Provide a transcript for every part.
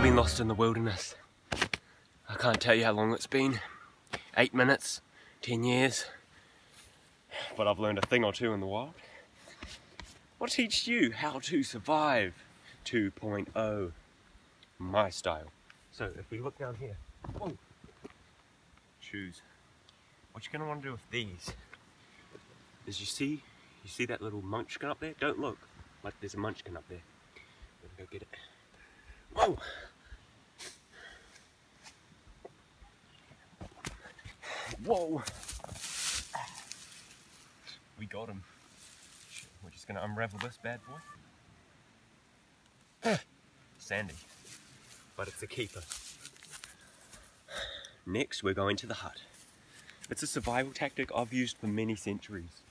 I've been lost in the wilderness. I can't tell you how long it's been. Eight minutes, ten years. But I've learned a thing or two in the wild. What teach you how to survive 2.0 my style. So if we look down here, whoa, shoes. What you're gonna want to do with these is you see, you see that little munchkin up there? Don't look, like there's a munchkin up there. Me go get it. Whoa! Whoa! We got him. We're just gonna unravel this bad boy. Sandy, but it's a keeper. Next, we're going to the hut. It's a survival tactic I've used for many centuries.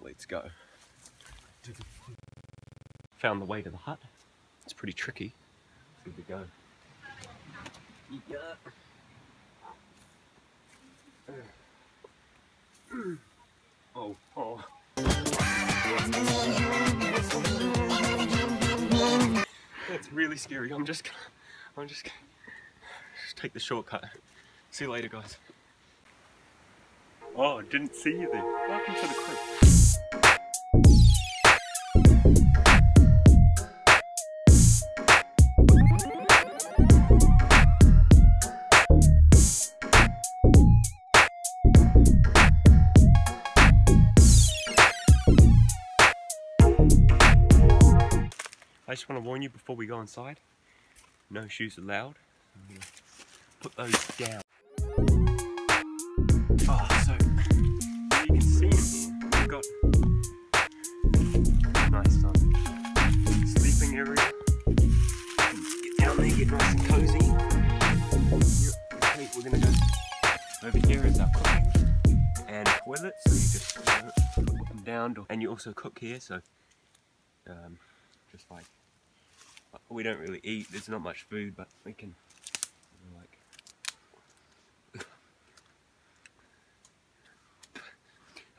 Let's go. Found the way to the hut. It's pretty tricky. Here we go. Yeah. Oh, oh. That's really scary. I'm just gonna, I'm just gonna just take the shortcut. See you later, guys. Oh, I didn't see you there. Welcome to the crib. I just want to warn you before we go inside, no shoes allowed. Put those down. Oh, so you can see in here, we've got nice um, sleeping area. Get down there, get nice and cozy. Okay, we're gonna go over here is our cooking and toilet, so you just you know, put them down, and you also cook here, so um, just like we don't really eat. There's not much food, but we can you know, like.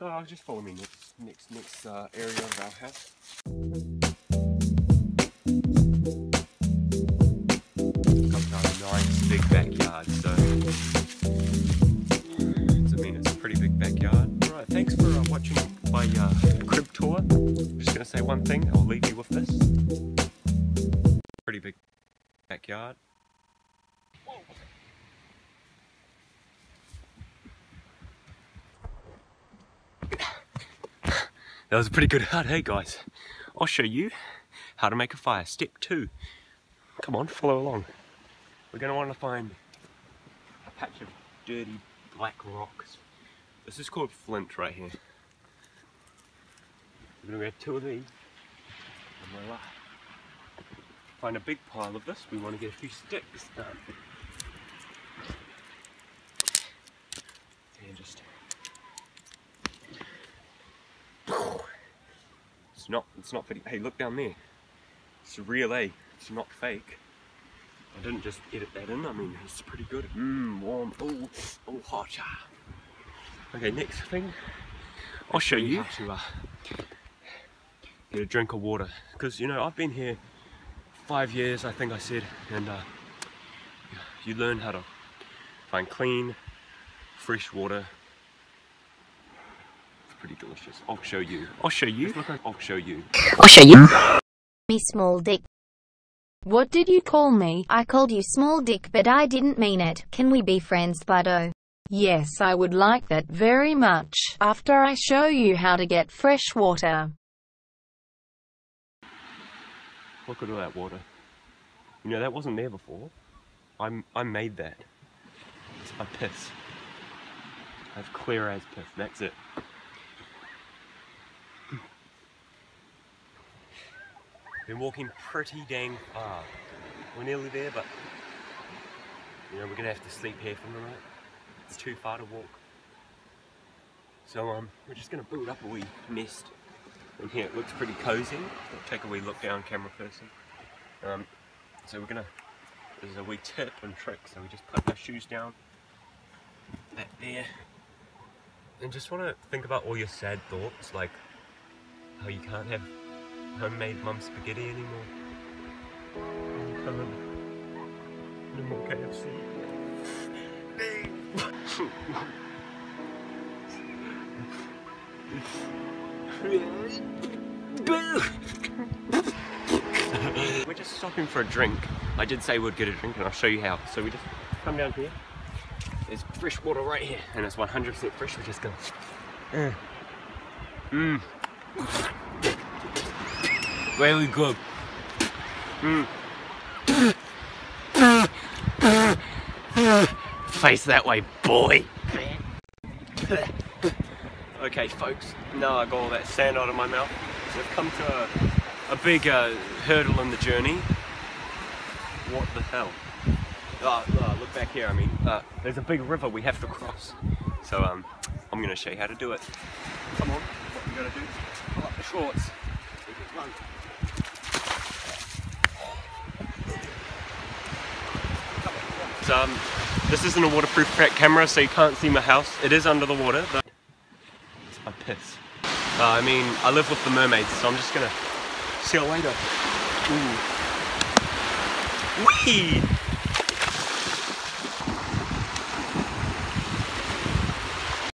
oh, just follow me next next next uh, area of our house. Big backyard, so I mean it's a pretty big backyard. Right, thanks for uh, watching my uh, crib tour. I'm just gonna say one thing. I'll leave you with this That was a pretty good hut, hey guys. I'll show you how to make a fire. Step two. Come on, follow along. We're gonna want to find a patch of dirty black rocks. This is called flint right here. We're gonna grab two of these. And find a big pile of this. We want to get a few sticks done. And just it's not it's not fitting. Hey, look down there. It's real A. It's not fake. I didn't just edit that in. I mean, it's pretty good. Mmm, warm. Oh, oh, hot. Okay, next thing. I'll show you how to uh, get a drink of water because you know I've been here five years, I think I said, and uh, you learn how to find clean, fresh water. It's pretty delicious. I'll show you. I'll show you. I'll show you. I'll show you. Me small dick. What did you call me? I called you small dick but I didn't mean it. Can we be friends, Buddo? Yes, I would like that very much. After I show you how to get fresh water. Look at all that water. You know, that wasn't there before. I'm, I made that. It's my piss. I have clear as piss. That's it. Been walking pretty dang far. We're nearly there, but you know, we're gonna have to sleep here for the night. It's too far to walk. So um, we're just gonna build up a wee nest in here. It looks pretty cozy. Take a wee look down, camera person. Um, so we're gonna, this is a wee tip and trick. So we just put our shoes down, that there, and just wanna think about all your sad thoughts, like how you can't have homemade mum spaghetti anymore. No more KFC. We're just stopping for a drink. I did say we'd get a drink and I'll show you how. So we just come down here. There's fresh water right here and it's 100% fresh. We're just going. Mmm. Mm. Very good. Mm. Face that way, boy. okay, folks. Now I got all that sand out of my mouth. We've come to a, a big uh, hurdle in the journey. What the hell? Uh, uh, look back here, I mean. Uh, there's a big river we have to cross. So um, I'm going to show you how to do it. Come on, what you got to do, pull up the shorts. Um, this isn't a waterproof ca- camera, so you can't see my house. It is under the water, but I piss. Uh, I mean, I live with the mermaids, so I'm just gonna see you later. Ooh. Whee!